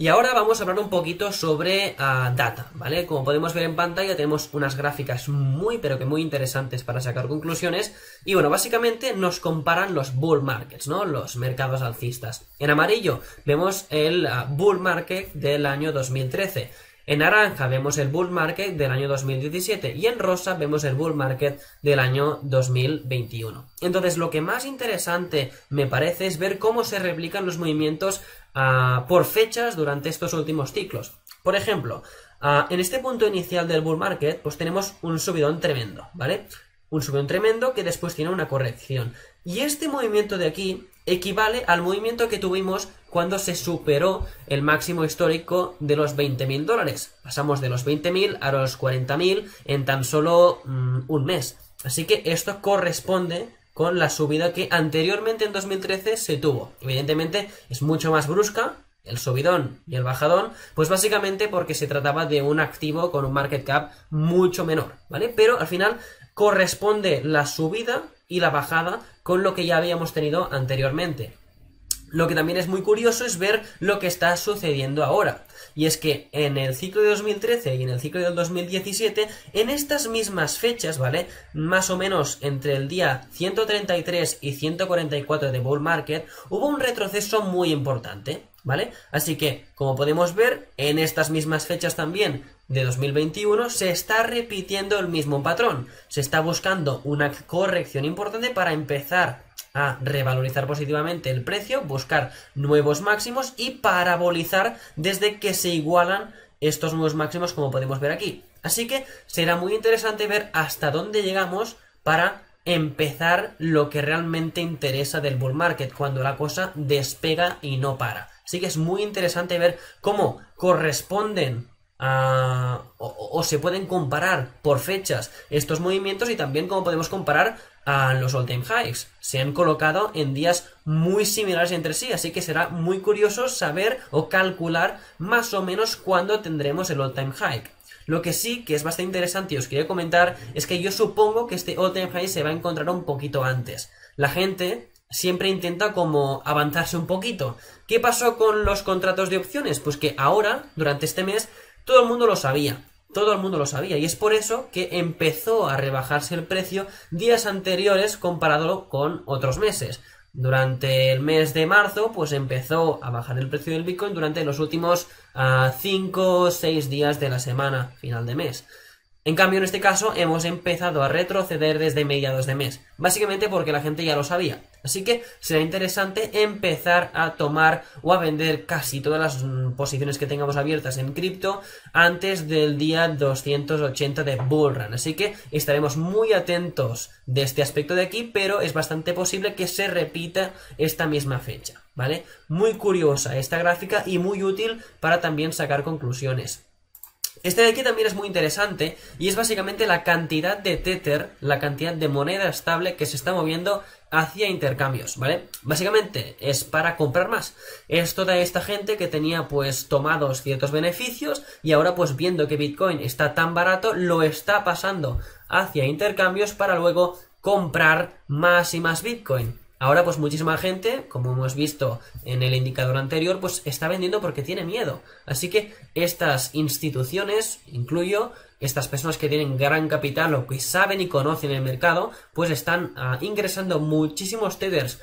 Y ahora vamos a hablar un poquito sobre ah, data, ¿vale? Como podemos ver en pantalla tenemos unas gráficas muy pero que muy interesantes para sacar conclusiones y bueno, básicamente nos comparan los bull markets, ¿no? Los mercados alcistas. En amarillo vemos el ah, bull market del año 2013. En naranja vemos el bull market del año 2017 y en rosa vemos el bull market del año 2021. Entonces lo que más interesante me parece es ver cómo se replican los movimientos por fechas durante estos últimos ciclos. Por ejemplo, en este punto inicial del bull market, pues tenemos un subidón tremendo, ¿vale? Un subidón tremendo que después tiene una corrección. Y este movimiento de aquí equivale al movimiento que tuvimos cuando se superó el máximo histórico de los 20.000 dólares. Pasamos de los 20.000 a los 40.000 en tan solo mm, un mes. Así que esto corresponde con la subida que anteriormente en 2013 se tuvo. Evidentemente es mucho más brusca, el subidón y el bajadón, pues básicamente porque se trataba de un activo con un market cap mucho menor, ¿vale? Pero al final corresponde la subida y la bajada con lo que ya habíamos tenido anteriormente. Lo que también es muy curioso es ver lo que está sucediendo ahora. Y es que en el ciclo de 2013 y en el ciclo del 2017, en estas mismas fechas, ¿vale? Más o menos entre el día 133 y 144 de Bull Market, hubo un retroceso muy importante, ¿vale? Así que, como podemos ver, en estas mismas fechas también de 2021 se está repitiendo el mismo patrón. Se está buscando una corrección importante para empezar a revalorizar positivamente el precio, buscar nuevos máximos y parabolizar desde que se igualan estos nuevos máximos como podemos ver aquí. Así que será muy interesante ver hasta dónde llegamos para empezar lo que realmente interesa del bull market, cuando la cosa despega y no para. Así que es muy interesante ver cómo corresponden a, o, se pueden comparar por fechas estos movimientos y también cómo podemos comparar a los all-time highs. Se han colocado en días muy similares entre sí, así que será muy curioso saber o calcular más o menos cuándo tendremos el all-time high. Lo que sí que es bastante interesante y os quería comentar es que yo supongo que este all-time high se va a encontrar un poquito antes. La gente siempre intenta como avanzarse un poquito. ¿Qué pasó con los contratos de opciones? Pues que ahora, durante este mes, todo el mundo lo sabía. Todo el mundo lo sabía y es por eso que empezó a rebajarse el precio días anteriores comparado con otros meses. Durante el mes de marzo, pues empezó a bajar el precio del Bitcoin durante los últimos 5 o 6 días de la semana final de mes. En cambio, en este caso, hemos empezado a retroceder desde mediados de mes, básicamente porque la gente ya lo sabía. Así que será interesante empezar a tomar o a vender casi todas las mm, posiciones que tengamos abiertas en cripto antes del día 280 de Bullrun. Así que estaremos muy atentos de este aspecto de aquí, pero es bastante posible que se repita esta misma fecha, ¿vale? Muy curiosa esta gráfica y muy útil para también sacar conclusiones. Este de aquí también es muy interesante y es básicamente la cantidad de Tether, la cantidad de moneda estable que se está moviendo hacia intercambios, ¿vale? Básicamente es para comprar más. Es toda esta gente que tenía pues tomados ciertos beneficios y ahora pues viendo que Bitcoin está tan barato lo está pasando hacia intercambios para luego comprar más y más Bitcoin. Ahora, pues muchísima gente, como hemos visto en el indicador anterior, pues está vendiendo porque tiene miedo. Así que estas instituciones, incluyo, estas personas que tienen gran capital o que saben y conocen el mercado, pues están ah, ingresando muchísimos tethers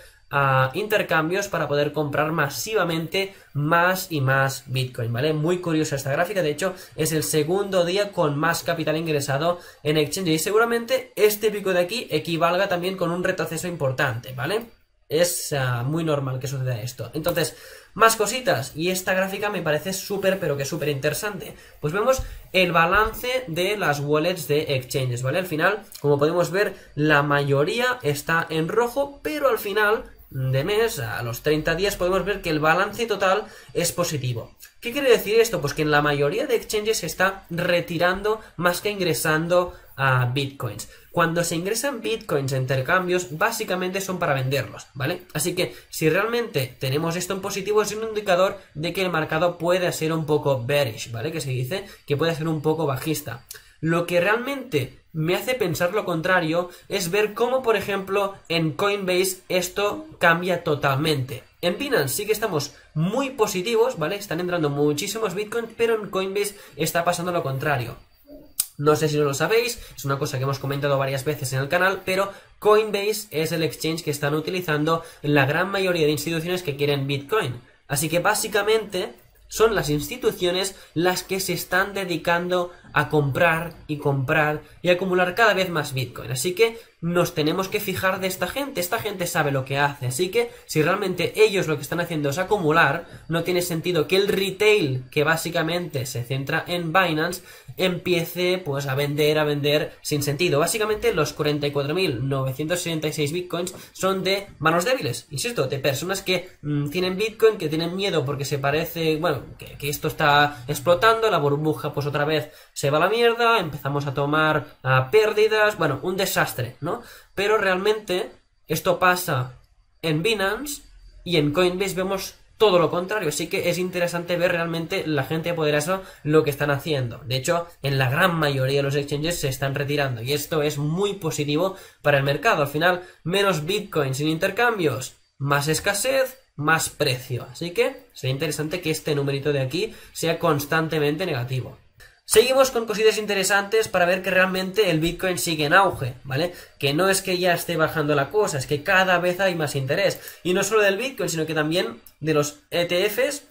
intercambios para poder comprar masivamente más y más Bitcoin, ¿vale? Muy curiosa esta gráfica, de hecho es el segundo día con más capital ingresado en Exchange y seguramente este pico de aquí equivalga también con un retroceso importante, ¿vale? Es uh, muy normal que suceda esto. Entonces, más cositas. Y esta gráfica me parece súper, pero que súper interesante. Pues vemos el balance de las wallets de exchanges, ¿vale? Al final, como podemos ver, la mayoría está en rojo, pero al final de mes, a los 30 días, podemos ver que el balance total es positivo. ¿Qué quiere decir esto? Pues que en la mayoría de exchanges se está retirando más que ingresando a bitcoins. Cuando se ingresan bitcoins a intercambios, básicamente son para venderlos, ¿vale? Así que si realmente tenemos esto en positivo, es un indicador de que el mercado puede ser un poco bearish, ¿vale? Que se dice que puede ser un poco bajista. Lo que realmente me hace pensar lo contrario es ver cómo, por ejemplo, en Coinbase esto cambia totalmente. En Binance sí que estamos muy positivos, ¿vale? Están entrando muchísimos Bitcoin, pero en Coinbase está pasando lo contrario. No sé si no lo sabéis, es una cosa que hemos comentado varias veces en el canal, pero Coinbase es el exchange que están utilizando la gran mayoría de instituciones que quieren Bitcoin. Así que básicamente son las instituciones las que se están dedicando a comprar y comprar y acumular cada vez más Bitcoin. Así que nos tenemos que fijar de esta gente. Esta gente sabe lo que hace. Así que si realmente ellos lo que están haciendo es acumular, no tiene sentido que el retail, que básicamente se centra en Binance, empiece pues a vender, a vender sin sentido. Básicamente los 44.966 bitcoins son de manos débiles, insisto, de personas que mm, tienen bitcoin, que tienen miedo porque se parece, bueno, que, esto está explotando, la burbuja pues otra vez se va a la mierda, empezamos a tomar uh, pérdidas, bueno, un desastre, ¿no? Pero realmente esto pasa en Binance y en Coinbase vemos todo lo contrario. Así que es interesante ver realmente la gente poderosa lo que están haciendo. De hecho, en la gran mayoría de los exchanges se están retirando. Y esto es muy positivo para el mercado. Al final, menos Bitcoin sin intercambios, más escasez, más precio. Así que sería interesante que este numerito de aquí sea constantemente negativo. Seguimos con cositas interesantes para ver que realmente el Bitcoin sigue en auge, ¿vale? Que no es que ya esté bajando la cosa, es que cada vez hay más interés. Y no solo del Bitcoin, sino que también de los ETFs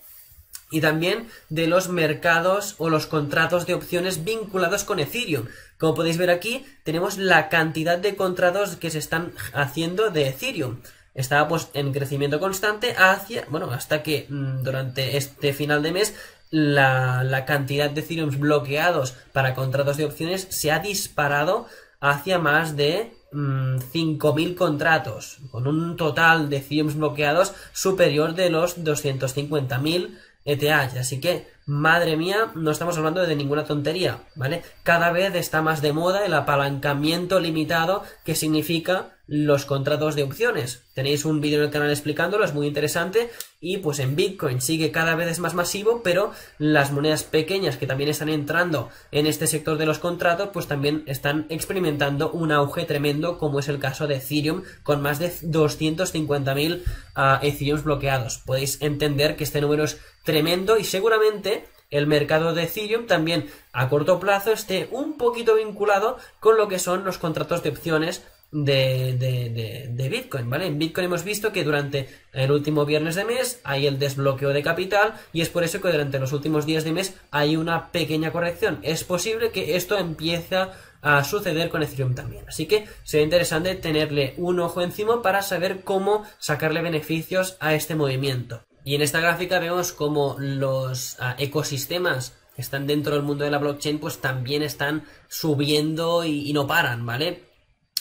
y también de los mercados o los contratos de opciones vinculados con Ethereum. Como podéis ver aquí, tenemos la cantidad de contratos que se están haciendo de Ethereum. Estaba pues en crecimiento constante hacia, bueno, hasta que mm, durante este final de mes la, cantidad de Ethereum bloqueados para contratos de opciones se ha disparado hacia más de 5.000 mm, contratos, con un total de Ethereum bloqueados superior de los 250.000 ETH. Así que Madre mía, no estamos hablando de ninguna tontería, ¿vale? Cada vez está más de moda el apalancamiento limitado que significa los contratos de opciones. Tenéis un vídeo en el canal explicándolo, es muy interesante. Y pues en Bitcoin sigue cada vez más masivo, pero las monedas pequeñas que también están entrando en este sector de los contratos, pues también están experimentando un auge tremendo, como es el caso de Ethereum, con más de 250.000 uh, Ethereum bloqueados. Podéis entender que este número es tremendo y seguramente el mercado de Ethereum también a corto plazo esté un poquito vinculado con lo que son los contratos de opciones de, Bitcoin, ¿vale? En Bitcoin hemos visto que durante el último viernes de mes hay el desbloqueo de capital y es por eso que durante los últimos días de mes hay una pequeña corrección. Es posible que esto empiece a suceder con Ethereum también. Así que sería interesante tenerle un ojo encima para saber cómo sacarle beneficios a este movimiento. Y en esta gráfica vemos como los ah, ecosistemas que están dentro del mundo de la blockchain pues también están subiendo y, no paran, ¿vale?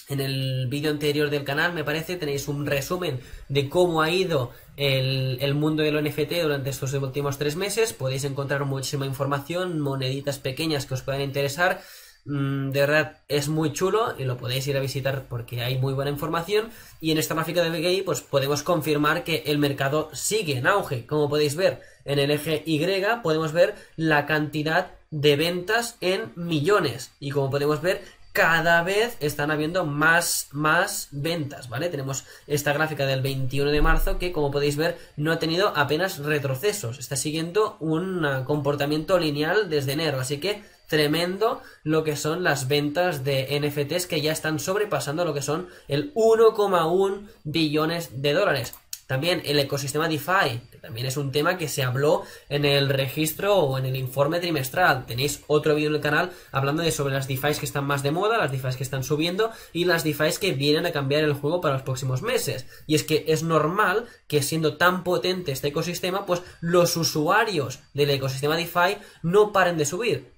En el vídeo anterior del canal, me parece, tenéis un resumen de cómo ha ido el, el, mundo del NFT durante estos últimos tres meses. Podéis encontrar muchísima información, moneditas pequeñas que os puedan interesar. Mm, de verdad es muy chulo y lo podéis ir a visitar porque hay muy buena información. Y en esta gráfica de BGI pues podemos confirmar que el mercado sigue en auge. Como podéis ver en el eje Y podemos ver la cantidad de ventas en millones. Y como podemos ver cada vez están habiendo más, más ventas, ¿vale? Tenemos esta gráfica del 21 de marzo que, como podéis ver, no ha tenido apenas retrocesos. Está siguiendo un comportamiento lineal desde enero, así que tremendo lo que son las ventas de NFTs que ya están sobrepasando lo que son el 1,1 billones de dólares. También el ecosistema DeFi, que también es un tema que se habló en el registro o en el informe trimestral. Tenéis otro vídeo en el canal hablando de sobre las DeFi que están más de moda, las DeFi que están subiendo y las DeFi que vienen a cambiar el juego para los próximos meses. Y es que es normal que siendo tan potente este ecosistema, pues los usuarios del ecosistema DeFi no paren de subir.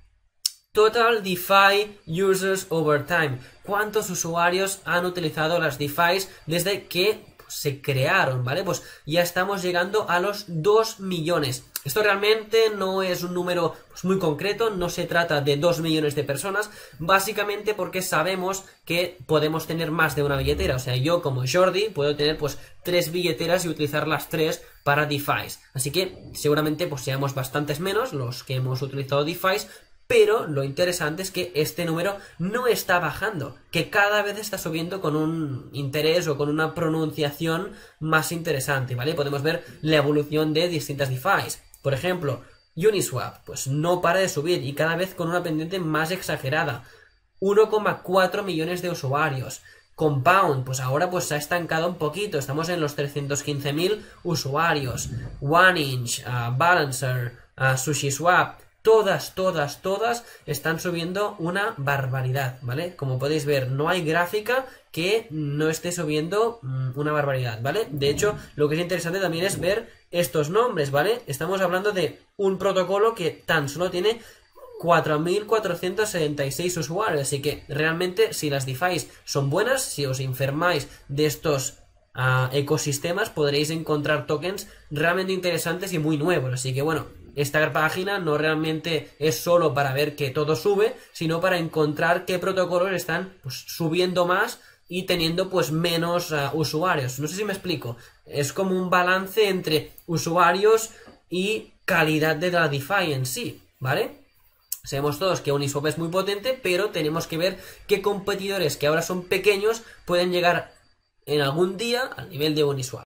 Total DeFi Users Over Time. ¿Cuántos usuarios han utilizado las DeFi desde que se crearon, ¿vale? Pues ya estamos llegando a los 2 millones. Esto realmente no es un número pues, muy concreto, no se trata de 2 millones de personas, básicamente porque sabemos que podemos tener más de una billetera. O sea, yo como Jordi puedo tener pues tres billeteras y utilizar las tres para DeFi. Así que seguramente pues seamos bastantes menos los que hemos utilizado DeFi, pero lo interesante es que este número no está bajando, que cada vez está subiendo con un interés o con una pronunciación más interesante, ¿vale? Podemos ver la evolución de distintas DeFi. Por ejemplo, Uniswap, pues no para de subir y cada vez con una pendiente más exagerada. 1,4 millones de usuarios. Compound, pues ahora pues se ha estancado un poquito, estamos en los 315.000 usuarios. OneInch, uh, Balancer, uh, SushiSwap, todas, todas, todas están subiendo una barbaridad, ¿vale? Como podéis ver, no hay gráfica que no esté subiendo mm, una barbaridad, ¿vale? De hecho, lo que es interesante también es ver estos nombres, ¿vale? Estamos hablando de un protocolo que tan solo tiene 4.476 usuarios. Así que realmente si las DeFi son buenas, si os enfermáis de estos uh, ecosistemas, podréis encontrar tokens realmente interesantes y muy nuevos. Así que bueno, esta página no realmente es solo para ver que todo sube, sino para encontrar qué protocolos están pues, subiendo más y teniendo pues menos uh, usuarios. No sé si me explico. Es como un balance entre usuarios y calidad de la DeFi en sí, ¿vale? Sabemos todos que Uniswap es muy potente, pero tenemos que ver qué competidores que ahora son pequeños pueden llegar en algún día al nivel de Uniswap.